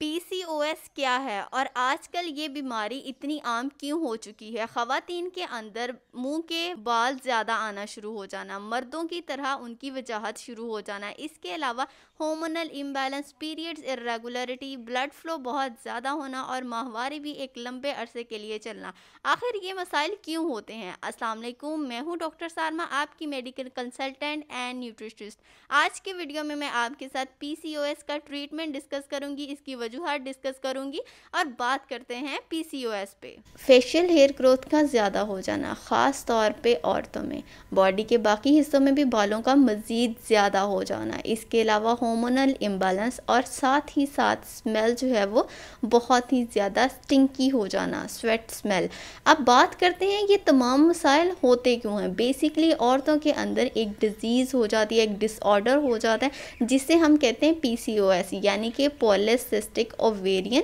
PCOS क्या है? और आजकल ये बीमारी इतनी आम क्यों हो चुकी है? ख़वातीन के अंदर मुँह के बाल ज़्यादा आना शुरू हो जाना, मर्दों की तरह उनकी वजाहत शुरू हो जाना, इसके अलावा hormonal imbalance periods irregularity blood flow बहुत ज़्यादा होना और माहवारी भी एक लंबे अरसे के लिए चलना। आखिर ये मसाइल क्यों होते हैं? वालेकुम, मैं हूँ डॉक्टर सारमा, आपकी मेडिकल कंसल्टेंट एंड न्यूट्रिशनिस्ट आज के वीडियो में मैं आपके साथ पीसीओएस का ट्रीटमेंट डिस्कस करूँगी, इसकी वजूहत डिस्कस करूँगी और बात करते हैं पीसीओएस पे। फेशियल हेयर ग्रोथ का ज़्यादा हो जाना, ख़ास तौर पे औरतों में। बॉडी के बाकी हिस्सों में भी बालों का मज़ीद ज़्यादा हो जाना। इसके अलावा होमोनल इम्बेलेंस और साथ ही साथ स्मेल जो है वो बहुत ही ज़्यादा स्टिंकी हो जाना स्वेट स्मेल अब बात करते हैं ये तमाम मसाइल होते क्यों हैं? बेसिकली औरतों के अंदर एक डिज़ीज़ हो जाती है, एक डिसऑर्डर हो जाता है, जिसे हम कहते हैं पीसीओएस यानी कि पॉलिसिस्ट पॉलिसिस्टिक ओवेरियन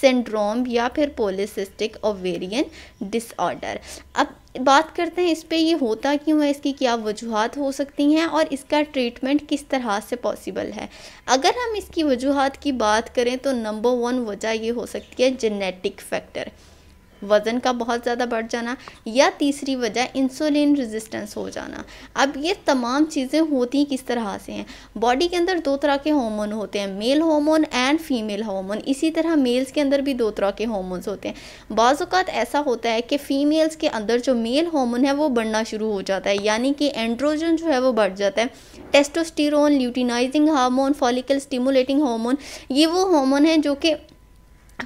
सिंड्रोम या फिर पोलिसिस्टिक ओवेरियन डिसऑर्डर अब बात करते हैं इस पर ये होता क्यों है, इसकी क्या वजूहत हो सकती हैं और इसका ट्रीटमेंट किस तरह से पॉसिबल है? अगर हम इसकी वजूहत की बात करें तो नंबर वन वजह ये हो सकती है जेनेटिक फैक्टर वज़न का बहुत ज़्यादा बढ़ जाना या तीसरी वजह इंसुलिन रेजिस्टेंस हो जाना। अब ये तमाम चीज़ें होती किस तरह से हैं? बॉडी के अंदर दो तरह के हार्मोन होते हैं male hormone and female hormone इसी तरह मेल्स के अंदर भी दो तरह के हार्मोन्स होते हैं। बाज़ात ऐसा होता है कि फ़ीमेल्स के अंदर जो मेल हार्मोन है वो बढ़ना शुरू हो जाता है, यानी कि एंड्रोजन जो है वो बढ़ जाता है। Testosterone luteinizing hormone follicle stimulating hormone ये वो हार्मोन है जो कि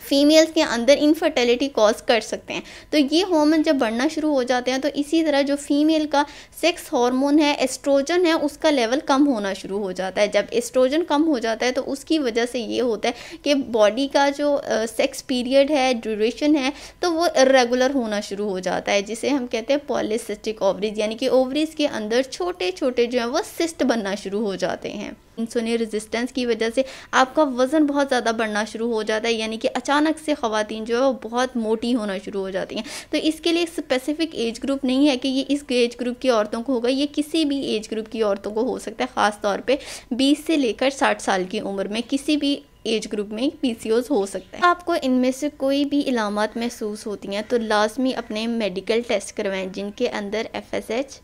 फीमेल्स के अंदर इनफर्टिलिटी कॉज कर सकते हैं। तो ये हार्मोन जब बढ़ना शुरू हो जाते हैं तो इसी तरह जो फीमेल का सेक्स हार्मोन है एस्ट्रोजन है, उसका लेवल कम होना शुरू हो जाता है। जब एस्ट्रोजन कम हो जाता है तो उसकी वजह से ये होता है कि बॉडी का जो सेक्स पीरियड है ड्यूरेशन है तो वो इरेगुलर होना शुरू हो जाता है, जिसे हम कहते हैं पॉलिसिस्टिक ओवरीज यानी कि ओवरीज के अंदर छोटे छोटे जो हैं, वो सिस्ट बनना शुरू हो जाते हैं। इंसुलिन रेजिस्टेंस की वजह से आपका वज़न बहुत ज़्यादा बढ़ना शुरू हो जाता है, यानी कि अचानक से ख़वातीन जो है वो बहुत मोटी होना शुरू हो जाती हैं। तो इसके लिए स्पेसिफिक एज ग्रुप नहीं है कि ये इस एज ग्रुप की औरतों को होगा, ये किसी भी एज ग्रुप की औरतों को हो सकता है, ख़ास तौर पर बीस से लेकर साठ साल की उम्र में किसी भी एज ग्रुप में पीसीओस हो सकता है। आपको इनमें से कोई भी इलामत महसूस होती हैं तो लाजमी अपने मेडिकल टेस्ट करवाएँ, जिनके अंदर F S H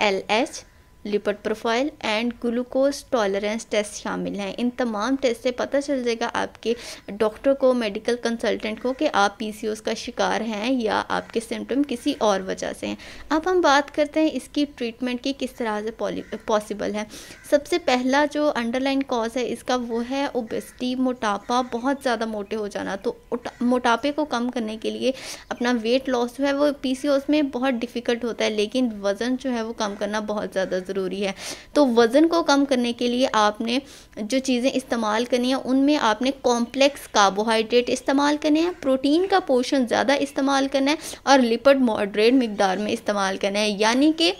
L H lipid profile and glucose tolerance test शामिल हैं। इन तमाम टेस्ट से पता चल जाएगा आपके डॉक्टर को मेडिकल कंसल्टेंट को कि आप पीसीओएस का शिकार हैं या आपके सिम्टम किसी और वजह से हैं। अब हम बात करते हैं इसकी ट्रीटमेंट की किस तरह से पॉसिबल है। सबसे पहला जो अंडरलाइन कॉज है, इसका वो है ओबेसिटी मोटापा बहुत ज़्यादा मोटे हो जाना। तो मोटापे को कम करने के लिए अपना वेट लॉस जो है वो पी में बहुत डिफ़िकल्ट होता है, लेकिन वज़न जो है वो कम करना बहुत ज़्यादा है। तो वज़न को कम करने के लिए आपने जो चीज़ें इस्तेमाल करनी है, उनमें आपने कॉम्प्लेक्स कार्बोहाइड्रेट इस्तेमाल करने हैं प्रोटीन का पोर्शन ज़्यादा इस्तेमाल करना है और लिपड मॉडरेट मकदार में इस्तेमाल करना है। यानी कि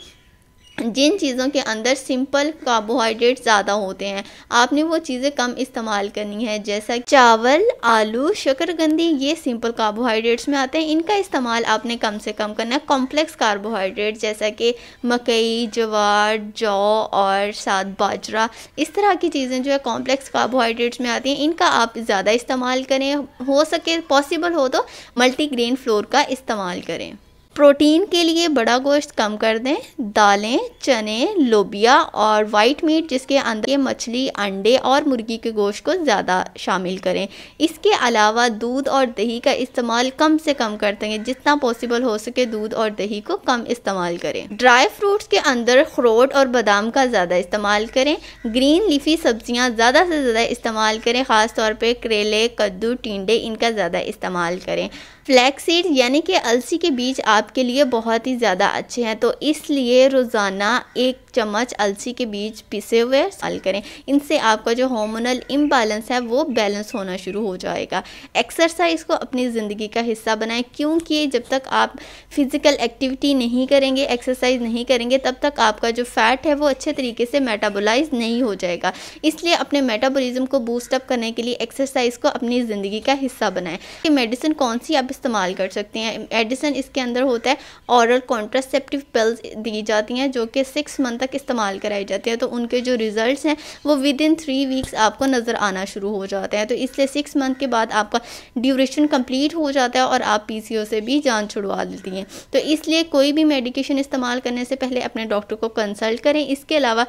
जिन चीज़ों के अंदर सिंपल कार्बोहाइड्रेट ज़्यादा होते हैं, आपने वो चीज़ें कम इस्तेमाल करनी है, जैसा चावल, आलू शकरकंदी ये सिंपल कार्बोहाइड्रेट्स में आते हैं। इनका इस्तेमाल आपने कम से कम करना है। कॉम्प्लेक्स कार्बोहाइड्रेट जैसा कि मकई, जवार, जौ और साथ बाजरा, इस तरह की चीज़ें जो है कॉम्प्लेक्स कार्बोहाइड्रेट्स में आती हैं, इनका आप ज़्यादा इस्तेमाल करें। हो सके पॉसिबल हो तो मल्टीग्रेन फ्लोर का इस्तेमाल करें। प्रोटीन के लिए बड़ा गोश्त कम कर दें। दालें, चने, लोबिया और वाइट मीट जिसके अंदर मछली, अंडे और मुर्गी के गोश्त को ज़्यादा शामिल करें। इसके अलावा दूध और दही का इस्तेमाल कम से कम करते हैं जितना पॉसिबल हो सके दूध और दही को कम इस्तेमाल करें। ड्राई फ्रूट्स के अंदर खरोट और बादाम का ज़्यादा इस्तेमाल करें। ग्रीन लिफी सब्ज़ियाँ ज़्यादा से ज़्यादा इस्तेमाल करें। ख़ास तौर पर करेले, कद्दू, टिंडे, इनका ज़्यादा इस्तेमाल करें। फ्लैक्स सीड यानी कि अलसी के बीज आपके लिए बहुत ही ज़्यादा अच्छे हैं। तो इसलिए रोज़ाना एक चम्मच अलसी के बीज पिसे हुए इस्तेमाल करें। इनसे आपका जो हार्मोनल इम्बैलेंस है, वो बैलेंस होना शुरू हो जाएगा। एक्सरसाइज को अपनी ज़िंदगी का हिस्सा बनाएँ, क्योंकि जब तक आप फ़िज़िकल एक्टिविटी नहीं करेंगे एक्सरसाइज नहीं करेंगे, तब तक आपका जो फ़ैट है, वो अच्छे तरीके से मेटाबोलाइज नहीं हो जाएगा। इसलिए अपने मेटाबोलिज्म को बूस्टअप करने के लिए एक्सरसाइज को अपनी ज़िंदगी का हिस्सा बनाएँ। कि मेडिसिन कौन सी आप इस्तेमाल कर सकते हैं? मेडिसिन इसके अंदर होता है औरल कॉन्ट्रासेप्टिव पिल्स दी जाती हैं, जो कि सिक्स मंथ तक इस्तेमाल कराई जाती है। तो उनके जो रिज़ल्ट हैं, वो विद इन थ्री वीक्स आपको नज़र आना शुरू हो जाते हैं। तो इसलिए सिक्स मंथ के बाद आपका ड्यूरेशन कंप्लीट हो जाता है और आप पीसीओ से भी जान छुड़वा देती हैं। तो इसलिए कोई भी मेडिकेशन इस्तेमाल करने से पहले अपने डॉक्टर को कंसल्ट करें। इसके अलावा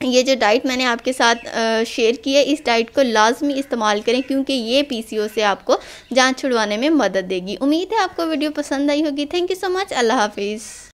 ये जो डाइट मैंने आपके साथ शेयर की है, इस डाइट को लाजमी इस्तेमाल करें क्योंकि ये पीसीओ से आपको जान छुड़वाने में मदद देगी। उम्मीद है आपको वीडियो पसंद आई होगी। Thank you so much. अल्लाह हाफिज़।